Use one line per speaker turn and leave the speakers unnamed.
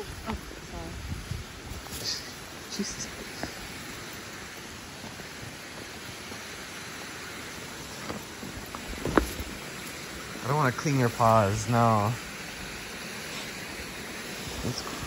Oh, sorry. Jesus. I don't want to clean your paws, no. That's cool.